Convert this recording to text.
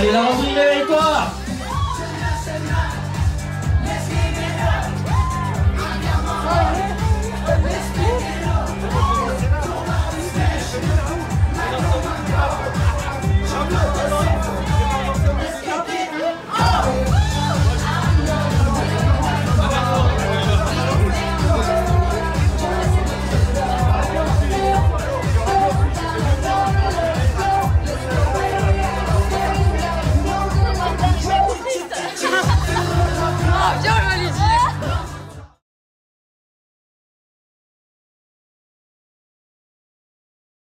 Allez, la rentrée, réveille-toi.